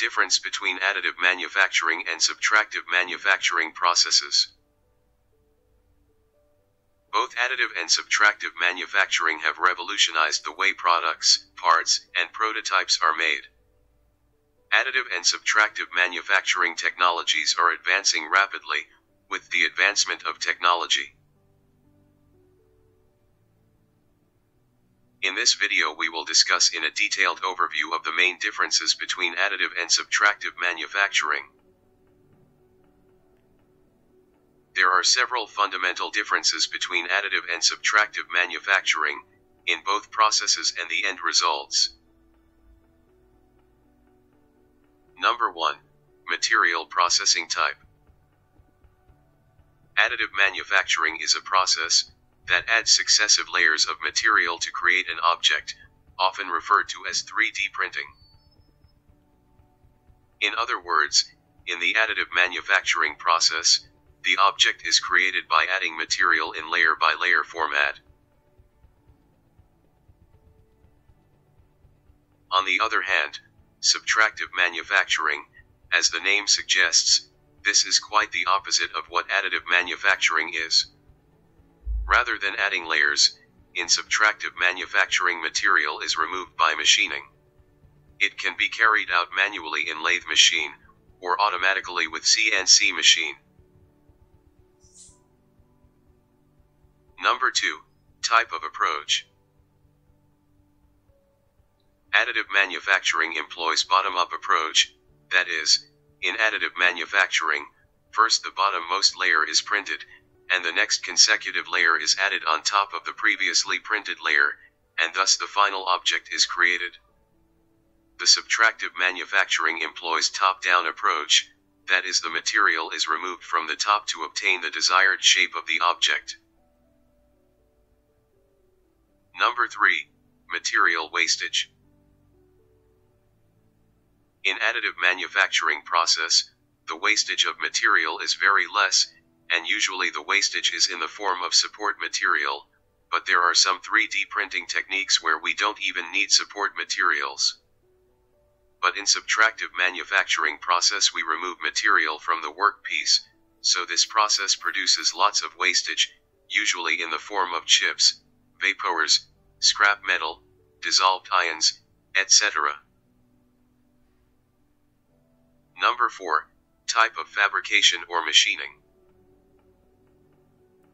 Difference between additive manufacturing and subtractive manufacturing processes. Both additive and subtractive manufacturing have revolutionized the way products, parts, and prototypes are made. Additive and subtractive manufacturing technologies are advancing rapidly, with the advancement of technology. In this video we will discuss in a detailed overview of the main differences between additive and subtractive manufacturing. There are several fundamental differences between additive and subtractive manufacturing, in both processes and the end results. Number 1. Material processing type. Additive manufacturing is a process that adds successive layers of material to create an object, often referred to as 3D printing. In other words, in the additive manufacturing process, the object is created by adding material in layer by layer format. On the other hand, subtractive manufacturing, as the name suggests, this is quite the opposite of what additive manufacturing is. Rather than adding layers, in subtractive manufacturing material is removed by machining. It can be carried out manually in lathe machine, or automatically with CNC machine. Number 2. Type of approach. Additive manufacturing employs bottom-up approach, that is, in additive manufacturing, first the bottom-most layer is printed, and the next consecutive layer is added on top of the previously printed layer, and thus the final object is created. The subtractive manufacturing employs top-down approach, that is the material is removed from the top to obtain the desired shape of the object. Number 3. Material wastage. In additive manufacturing process, the wastage of material is very less, and usually the wastage is in the form of support material, but there are some 3D printing techniques where we don't even need support materials. But in subtractive manufacturing process we remove material from the workpiece, so this process produces lots of wastage, usually in the form of chips, vapors, scrap metal, dissolved ions, etc. Number 4. Type of fabrication or machining.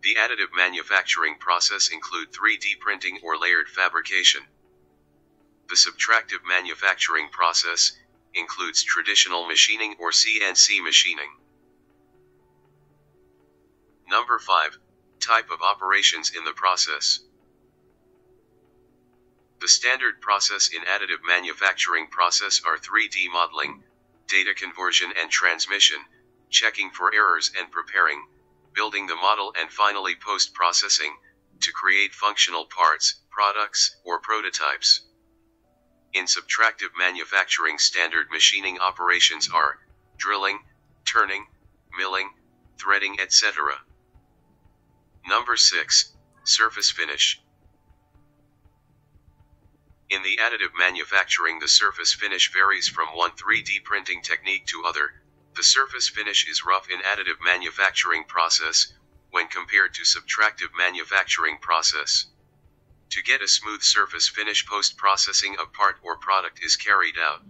The additive manufacturing process include 3D printing or layered fabrication. The subtractive manufacturing process includes traditional machining or CNC machining. Number 5. Type of operations in the process. The standard process in additive manufacturing process are 3D modeling, data conversion and transmission, checking for errors and preparing, building the model and finally post-processing, to create functional parts, products, or prototypes. In subtractive manufacturing standard machining operations are, drilling, turning, milling, threading etc. Number 6. Surface finish. In the additive manufacturing the surface finish varies from one 3D printing technique to other, the surface finish is rough in additive manufacturing process, when compared to subtractive manufacturing process. To get a smooth surface finish post-processing of part or product is carried out.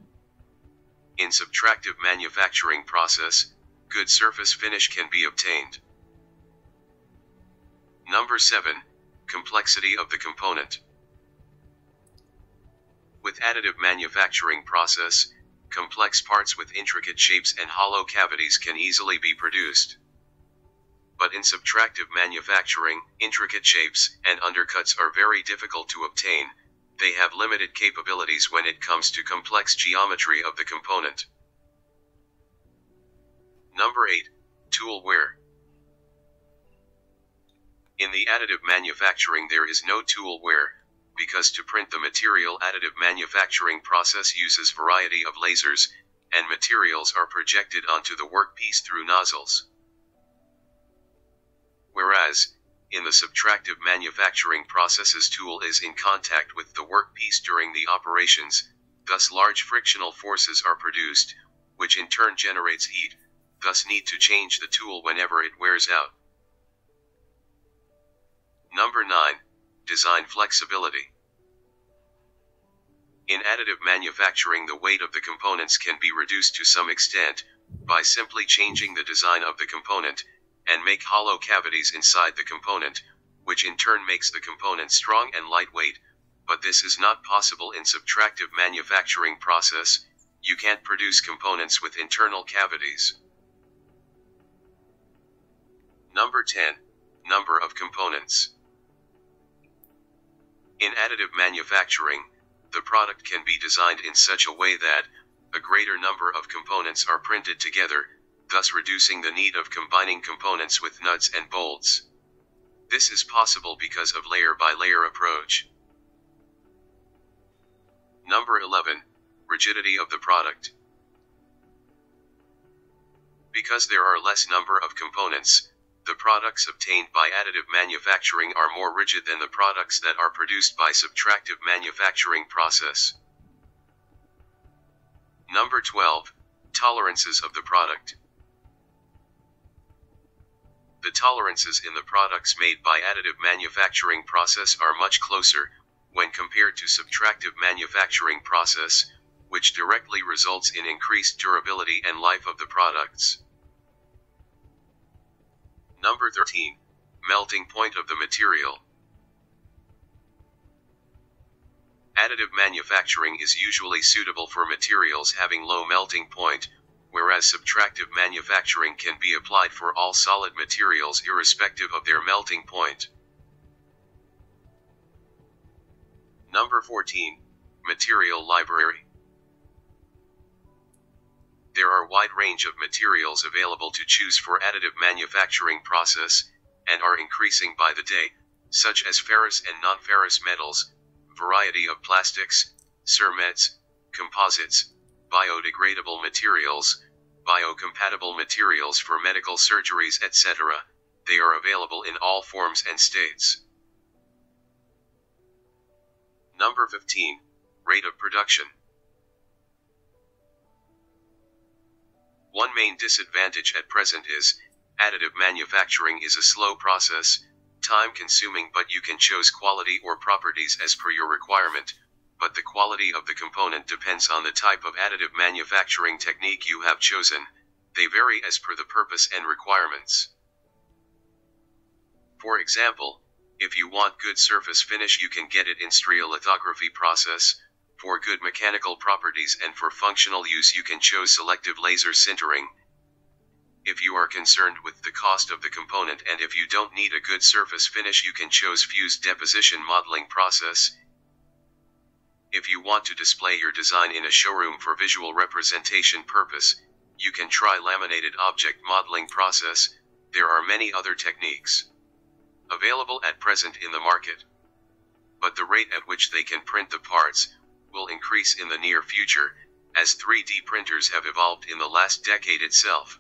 In subtractive manufacturing process, good surface finish can be obtained. Number 7. Complexity of the component. With additive manufacturing process, complex parts with intricate shapes and hollow cavities can easily be produced. But in subtractive manufacturing, intricate shapes and undercuts are very difficult to obtain, they have limited capabilities when it comes to complex geometry of the component. Number 8. Tool wear. In the additive manufacturing there is no tool wear, because to print the material additive manufacturing process uses variety of lasers, and materials are projected onto the workpiece through nozzles. Whereas, in the subtractive manufacturing processes tool is in contact with the workpiece during the operations, thus large frictional forces are produced, which in turn generates heat, thus need to change the tool whenever it wears out. Number 9. Design flexibility. In additive manufacturing the weight of the components can be reduced to some extent, by simply changing the design of the component, and make hollow cavities inside the component, which in turn makes the component strong and lightweight, but this is not possible in subtractive manufacturing process, you can't produce components with internal cavities. Number 10. Number of components. In additive manufacturing, the product can be designed in such a way that, a greater number of components are printed together, thus reducing the need of combining components with nuts and bolts. This is possible because of layer by layer approach. Number 11. Rigidity of the product. Because there are less number of components, the products obtained by additive manufacturing are more rigid than the products that are produced by subtractive manufacturing process. Number 12. Tolerances of the product. The tolerances in the products made by additive manufacturing process are much closer, when compared to subtractive manufacturing process, which directly results in increased durability and life of the products. Number 13. Melting point of the material. Additive manufacturing is usually suitable for materials having low melting point, whereas subtractive manufacturing can be applied for all solid materials irrespective of their melting point. Number 14. Material Library. There are wide range of materials available to choose for additive manufacturing process, and are increasing by the day, such as ferrous and non-ferrous metals, variety of plastics, cermets, composites, biodegradable materials, biocompatible materials for medical surgeries etc. They are available in all forms and states. Number 15. Rate of production. One main disadvantage at present is, additive manufacturing is a slow process, time consuming but you can choose quality or properties as per your requirement, but the quality of the component depends on the type of additive manufacturing technique you have chosen, they vary as per the purpose and requirements. For example, if you want good surface finish you can get it in stereolithography process, for good mechanical properties and for functional use you can choose selective laser sintering. If you are concerned with the cost of the component and if you don't need a good surface finish you can choose fused deposition modeling process. If you want to display your design in a showroom for visual representation purpose, you can try laminated object modeling process, there are many other techniques available at present in the market. But the rate at which they can print the parts, will increase in the near future, as 3D printers have evolved in the last decade itself.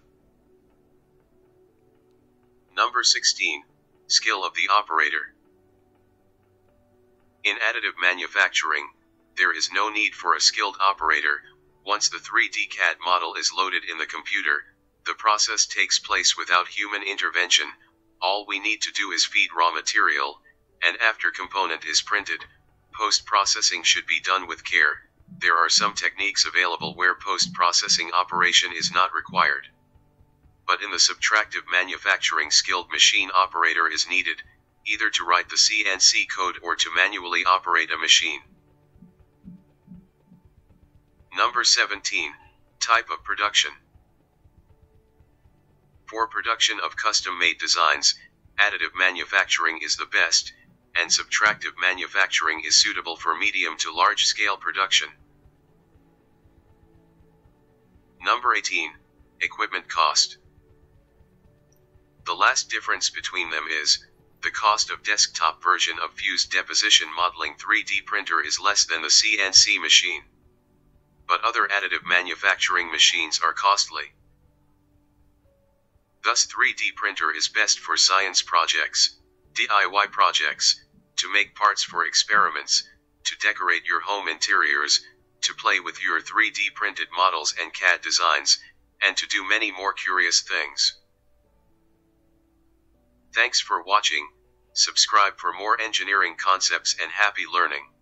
Number 16. Skill of the operator. In additive manufacturing, there is no need for a skilled operator, once the 3D CAD model is loaded in the computer, the process takes place without human intervention, all we need to do is feed raw material, and after component is printed, Post-processing should be done with care. There are some techniques available where post-processing operation is not required. But in the subtractive manufacturing skilled machine operator is needed, either to write the CNC code or to manually operate a machine. Number 17. Type of production. For production of custom-made designs, additive manufacturing is the best, and subtractive manufacturing is suitable for medium to large scale production. Number 18. Equipment cost. The last difference between them is, the cost of desktop version of fused deposition modeling 3D printer is less than the CNC machine. But other additive manufacturing machines are costly. Thus 3D printer is best for science projects, DIY projects, to make parts for experiments, to decorate your home interiors, to play with your 3D printed models and CAD designs, and to do many more curious things. Thanks for watching, subscribe for more engineering concepts and happy learning.